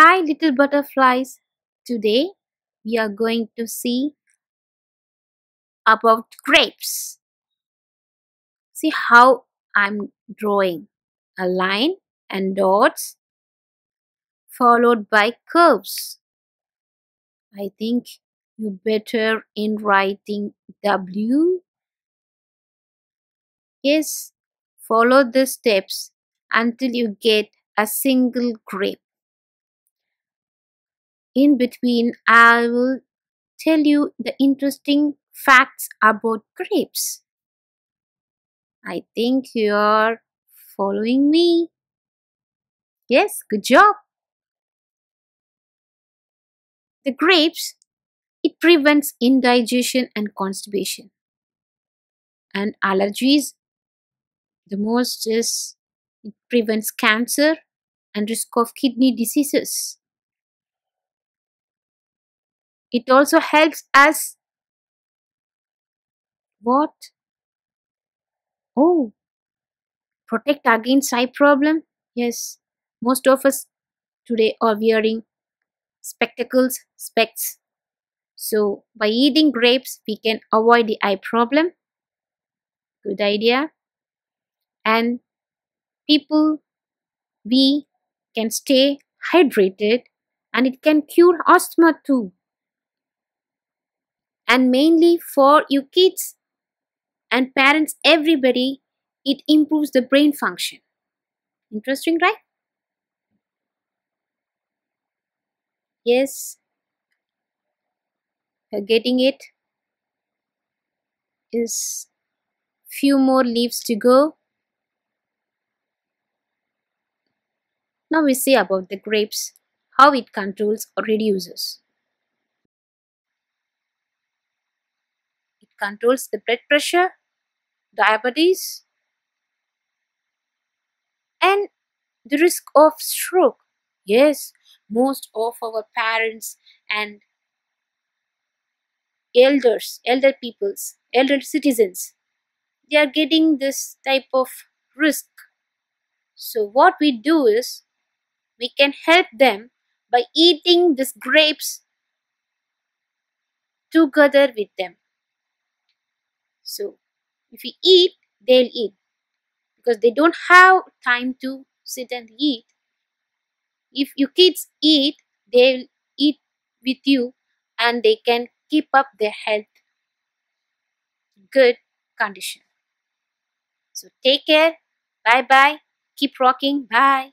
Hi, little butterflies. Today we are going to see about grapes. See how I'm drawing a line and dots followed by curves. I think you better in writing W. Yes, follow the steps until you get a single grape. In between, I will tell you the interesting facts about grapes. I think you are following me. Yes, good job. The grapes, it prevents indigestion and constipation. And allergies, the most is it prevents cancer and risk of kidney diseases. It also helps us what? Oh, protect against eye problem? Yes, most of us today are wearing spectacles, specs. So by eating grapes, we can avoid the eye problem. Good idea. And people, we can stay hydrated and it can cure asthma too. And mainly for you kids and parents, everybody, it improves the brain function. Interesting, right? Yes, you're getting it. Is few more leaves to go. Now we see about the grapes, how it controls or reduces. Controls the blood pressure, diabetes, and the risk of stroke. Yes, most of our parents and elders, elder peoples, elder citizens, they are getting this type of risk. So what we do is we can help them by eating these grapes together with them. So if you eat, they'll eat because they don't have time to sit and eat. If your kids eat, they'll eat with you and they can keep up their health good condition. So take care. Bye bye. Keep rocking. Bye.